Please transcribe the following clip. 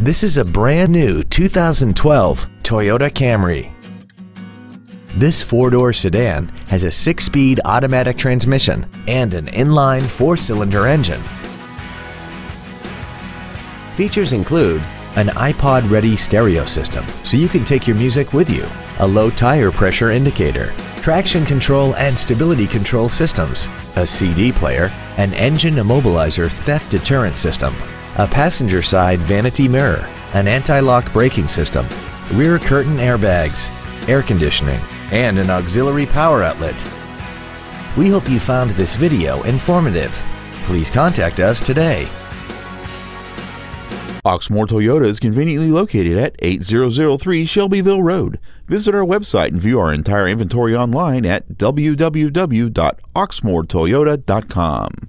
This is a brand new 2012 Toyota Camry. This four-door sedan has a six-speed automatic transmission and an inline four-cylinder engine. Features include an iPod-ready stereo system so you can take your music with you, a low tire pressure indicator, traction control and stability control systems, a CD player, an engine immobilizer theft deterrent system, a passenger side vanity mirror, an anti-lock braking system, rear curtain airbags, air conditioning, and an auxiliary power outlet. We hope you found this video informative. Please contact us today. Oxmoor Toyota is conveniently located at 8003 Shelbyville Road. Visit our website and view our entire inventory online at www.oxmoortoyota.com.